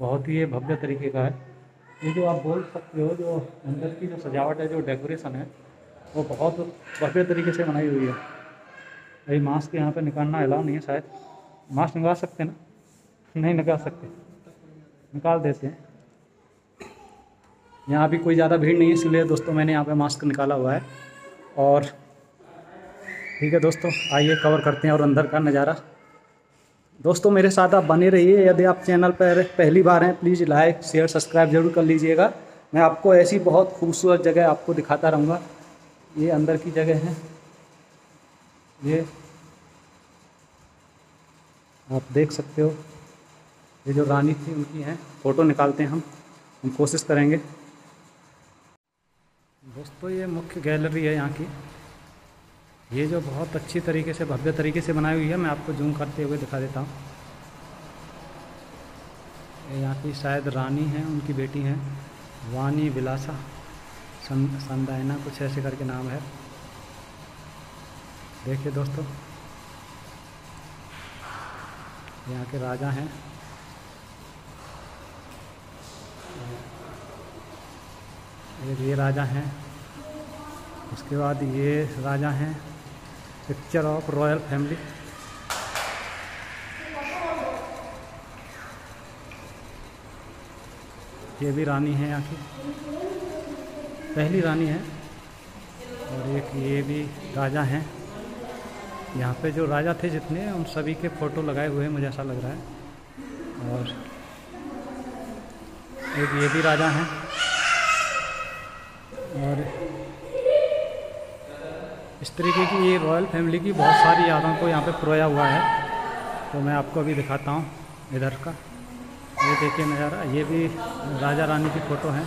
बहुत ही भव्य तरीके का है। ये जो आप बोल सकते हो, जो अंदर की जो सजावट है, जो डेकोरेशन है, वो बहुत भव्य तरीके से बनाई हुई है। भाई मास्क यहाँ पे निकालना अलाउ नहीं है शायद। मास्क निकाल सकते ना? नहीं निकाल सकते। निकाल देते हैं। यहाँ भी कोई ज़्यादा भीड़ नहीं है, इसलिए दोस्तों मैंने यहाँ पे मास्क निकाला हुआ है। और ठीक है दोस्तों, आइए कवर करते हैं और अंदर का नज़ारा। दोस्तों, मेरे साथ आप बने रहिए। यदि आप चैनल पर पहली बार हैं प्लीज़ लाइक शेयर सब्सक्राइब ज़रूर कर लीजिएगा। मैं आपको ऐसी बहुत खूबसूरत जगह आपको दिखाता रहूँगा। ये अंदर की जगह है। ये आप देख सकते हो। ये जो रानी थी, उनकी हैं। फ़ोटो निकालते हैं हम। हम कोशिश करेंगे। दोस्तों, ये मुख्य गैलरी है यहाँ की। ये जो बहुत अच्छी तरीके से, भव्य तरीके से बनाई हुई है, मैं आपको जूम करते हुए दिखा देता हूँ। यहाँ की शायद रानी हैं, उनकी बेटी हैं, वानी विलासा संदायना, कुछ ऐसे करके नाम है। देखिए दोस्तों, यहाँ के राजा हैं। ये राजा हैं, उसके बाद ये राजा हैं पिक्चर ऑफ़ रॉयल फैमिली ये भी रानी है यहाँ की। पहली रानी है। और एक ये भी राजा हैं। यहाँ पे जो राजा थे जितने, उन सभी के फ़ोटो लगाए हुए हैं मुझे ऐसा लग रहा है। और एक ये भी राजा हैं। और इस तरीके की ये रॉयल फैमिली की बहुत सारी यादों को यहाँ पे प्रोया हुआ है। तो मैं आपको अभी दिखाता हूँ इधर का। ये देखिए नज़ारा, ये भी राजा रानी की फ़ोटो हैं।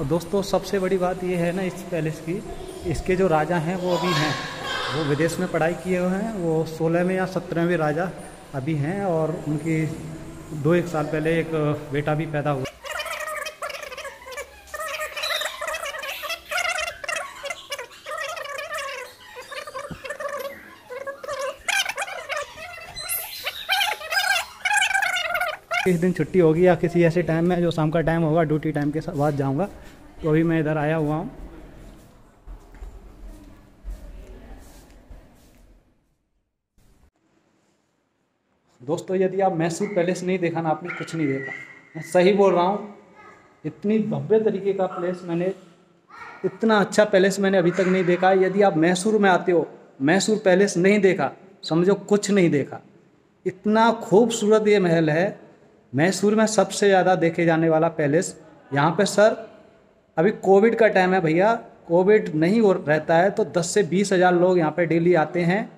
और दोस्तों, सबसे बड़ी बात ये है ना इस पैलेस की, इसके जो राजा हैं वो अभी हैं। वो विदेश में पढ़ाई किए हुए हैं। वो सोलहवें या सत्रहवें राजा अभी हैं और उनकी दो एक साल पहले एक बेटा भी पैदा हुआ। किस दिन छुट्टी होगी या किसी ऐसे टाइम में, जो शाम का टाइम होगा ड्यूटी टाइम के बाद जाऊँगा। तो अभी मैं इधर आया हुआ हूँ। दोस्तों, यदि आप मैसूर पैलेस नहीं देखा ना, आपने कुछ नहीं देखा। मैं सही बोल रहा हूँ, इतनी भव्य तरीके का प्लेस मैंने, इतना अच्छा पैलेस मैंने अभी तक नहीं देखा। यदि आप मैसूर में आते हो, मैसूर पैलेस नहीं देखा, समझो कुछ नहीं देखा। इतना खूबसूरत ये महल है मैसूर में सबसे ज़्यादा देखे जाने वाला पैलेस यहाँ पे सर, अभी कोविड का टाइम है भैया। कोविड नहीं हो, रहता है तो 10 से बीस हज़ार लोग यहाँ पे डेली आते हैं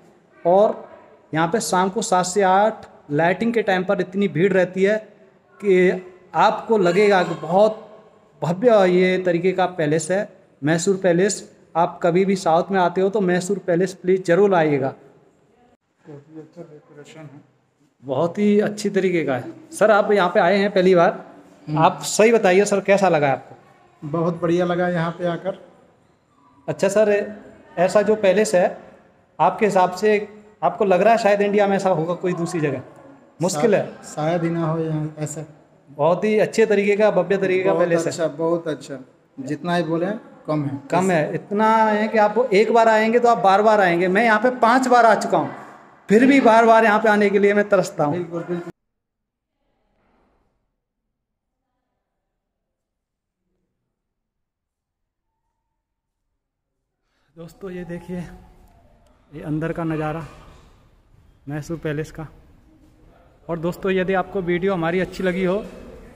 और यहाँ पे शाम को सात से आठ लाइटिंग के टाइम पर इतनी भीड़ रहती है कि आपको लगेगा कि बहुत भव्य ये तरीके का पैलेस है, मैसूर पैलेस। आप कभी भी साउथ में आते हो तो मैसूर पैलेस प्लीज़ ज़रूर आइएगा। अच्छा डेकोरेशन है। बहुत ही अच्छी तरीके का है। सर आप यहाँ पे आए हैं पहली बार। आप सही बताइए सर कैसा लगा आपको? बहुत बढ़िया लगा यहाँ पे आकर। अच्छा सर ऐसा जो पैलेस है आपके हिसाब से आपको लग रहा है शायद इंडिया में ऐसा होगा कोई दूसरी जगह? मुश्किल है। शायद ही ना हो यहाँ ऐसा। बहुत ही अच्छे तरीके का भव्य तरीके का पैलेस है। अच्छा बहुत अच्छा। जितना ही बोले कम है। कम है। इतना है कि आप एक बार आएँगे तो आप बार बार आएँगे। मैं यहाँ पे पाँच बार आ चुका हूँ। फिर भी बार बार यहाँ पे आने के लिए मैं तरसता हूँ। बिल्कुल बिल्कुल। दोस्तों ये देखिए ये अंदर का नज़ारा मैसूर पैलेस का। और दोस्तों यदि आपको वीडियो हमारी अच्छी लगी हो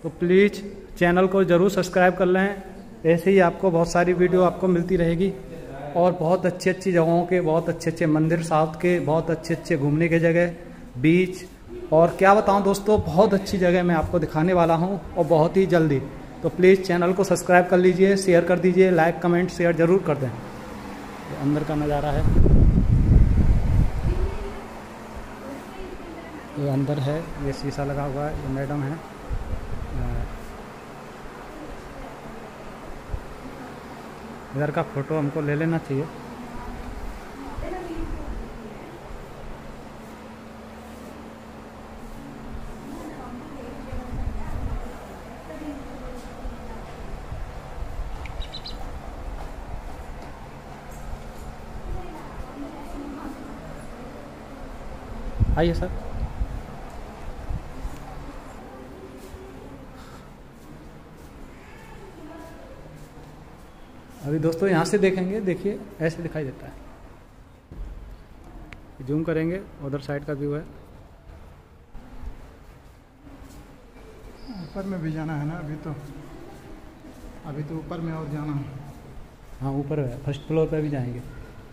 तो प्लीज़ चैनल को ज़रूर सब्सक्राइब कर लें। ऐसे ही आपको बहुत सारी वीडियो आपको मिलती रहेगी। और बहुत अच्छी अच्छी जगहों के, बहुत अच्छे अच्छे मंदिर साउथ के, बहुत अच्छे अच्छे घूमने के जगह, बीच, और क्या बताऊँ दोस्तों, बहुत अच्छी जगह मैं आपको दिखाने वाला हूँ, और बहुत ही जल्दी। तो प्लीज़ चैनल को सब्सक्राइब कर लीजिए शेयर कर दीजिए लाइक कमेंट शेयर ज़रूर कर दें। ये अंदर का नज़ारा है। ये अंदर है, ये शीशा लगा हुआ है, ये मैडम है। इधर का फ़ोटो हमको ले लेना चाहिए। आइए सर। अभी दोस्तों यहाँ से देखेंगे देखिए ऐसे दिखाई देता है। जूम करेंगे उधर साइड का व्यू है। ऊपर में भी जाना है ना अभी तो? अभी तो ऊपर में और जाना है। हाँ ऊपर है। फ़र्स्ट फ्लोर पर भी जाएँगे।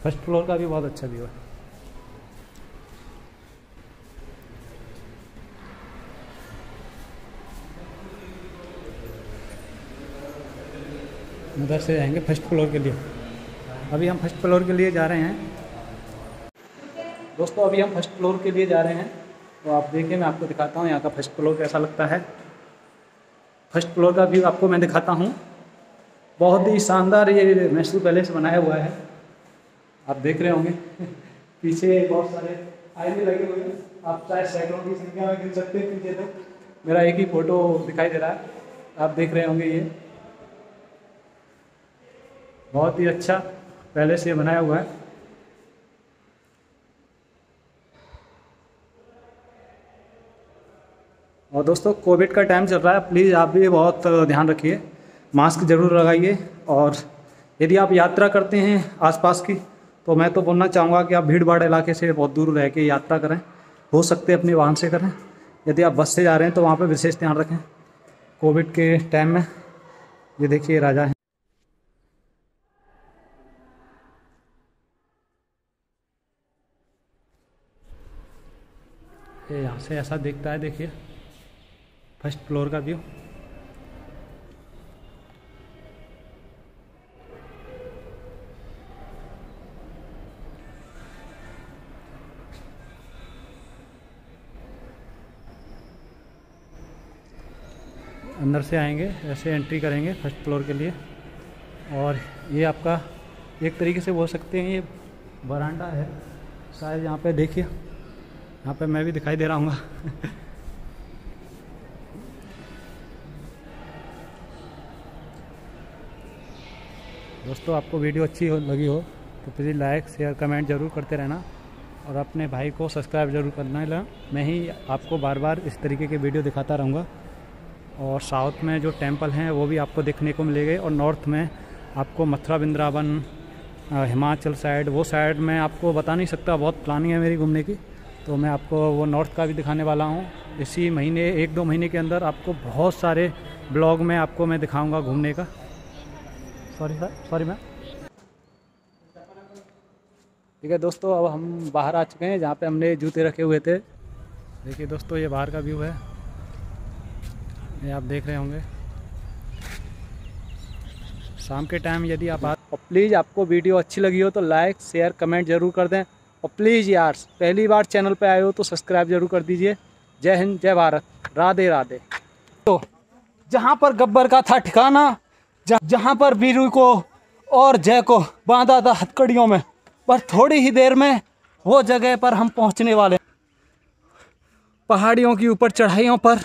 फ़र्स्ट फ्लोर का भी बहुत अच्छा व्यू है। उधर से जाएँगे फ़र्स्ट फ्लोर के लिए। अभी हम फ़र्स्ट फ्लोर के लिए जा रहे हैं। दोस्तों, अभी हम फ़र्स्ट फ्लोर के लिए जा रहे हैं। तो आप देखिए, मैं आपको दिखाता हूँ यहाँ का फ़र्स्ट फ्लोर कैसा लगता है। फ़र्स्ट फ्लोर का व्यू आपको मैं दिखाता हूँ। बहुत ही शानदार ये मैसूर पैलेस बनाया हुआ है। आप देख रहे होंगे। पीछे बहुत सारे आईने लगे हुए हैं। आप चाहे सैकड़ों की संख्या में गिन सकते हैं पीछे तक। मेरा एक ही फ़ोटो दिखाई दे रहा है। आप देख रहे होंगे ये। बहुत ही अच्छा पैलेस ये बनाया हुआ है। और दोस्तों कोविड का टाइम चल रहा है। प्लीज़ आप भी बहुत ध्यान रखिए। मास्क ज़रूर लगाइए। और यदि आप यात्रा करते हैं आसपास की तो मैं तो बोलना चाहूँगा कि आप भीड़ भाड़ इलाके से बहुत दूर रह के यात्रा करें। हो सकते अपने वाहन से करें। यदि आप बस से जा रहे हैं तो वहाँ पर विशेष ध्यान रखें। कोविड के टाइम में, ये देखिए राजा ये यहाँ से ऐसा दिखता है, देखिए। फ़र्स्ट फ्लोर का व्यू अंदर से आएँगे, ऐसे एंट्री करेंगे फ़र्स्ट फ्लोर के लिए। और ये आपका एक तरीके से बोल सकते हैं, ये बरांडा है। शायद यहाँ पे देखिए। यहाँ पे मैं भी दिखाई दे रहा हूँ। दोस्तों, आपको वीडियो अच्छी हो, लगी हो तो प्लीज़ लाइक शेयर कमेंट ज़रूर करते रहना और अपने भाई को सब्सक्राइब ज़रूर करना। है मैं ही आपको बार बार इस तरीके के वीडियो दिखाता रहूँगा और साउथ में जो टेंपल हैं, वो भी आपको देखने को मिलेंगे और नॉर्थ में आपको मथुरा, वृंदावन हिमाचल साइड वो साइड मैं आपको बता नहीं सकता, बहुत प्लानिंग है मेरी घूमने की। तो मैं आपको वो नॉर्थ का भी दिखाने वाला हूँ। इसी महीने, एक दो महीने के अंदर आपको बहुत सारे ब्लॉग में आपको मैं दिखाऊँगा घूमने का। सॉरी सर सॉरी मैम ठीक है दोस्तों, अब हम बाहर आ चुके हैं, जहाँ पे हमने जूते रखे हुए थे। देखिए दोस्तों, ये बाहर का व्यू है। ये आप देख रहे होंगे। शाम के टाइम यदि आप आ प्लीज़ आपको वीडियो अच्छी लगी हो तो लाइक शेयर कमेंट ज़रूर कर दें। और प्लीज़ यार, पहली बार चैनल पे आए हो तो सब्सक्राइब ज़रूर कर दीजिए। जय हिंद, जय भारत। राधे राधे। तो जहाँ पर गब्बर का था ठिकाना जहाँ पर वीरू को और जय को बांधा था हथकड़ियों में, पर थोड़ी ही देर में वो जगह पर हम पहुँचने वाले। पहाड़ियों की ऊपर चढ़ाइयों पर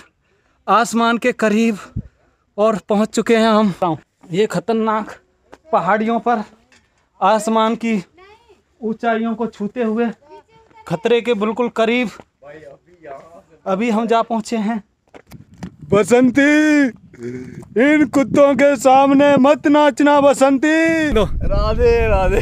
आसमान के करीब और पहुँच चुके हैं हम। ये खतरनाक पहाड़ियों पर आसमान की ऊंचाइयों को छूते हुए खतरे के बिल्कुल करीब अभी हम जा पहुँचे हैं। बसंती इन कुत्तों के सामने मत नाचना बसंती। राधे राधे।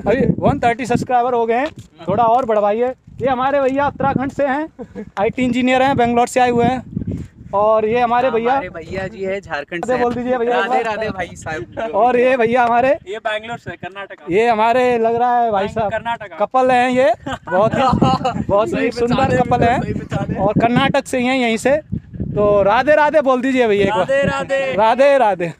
अभी 130 सब्सक्राइबर हो गए हैं। थोड़ा और बढ़वाइए। ये हमारे भैया उत्तराखंड से हैं। आईटी इंजीनियर हैं बेंगलोर से आए हुए हैं। और ये हमारे भैया। भैया जी है झारखंड से। बोल दीजिए भैया। राधे राधे भाई साहब। और ये भैया हमारे। ये बैंगलोर से कर्नाटक। ये हमारे लग रहा है भाई साहब। कर्नाटक। कपल हैं ये। बहुत ही बहुत ही सुंदर कपल हैं। और कर्नाटक से ही हैं यहीं से। तो राधे राधे बोल दीजिए भैया राधे राधे। राधे राधे।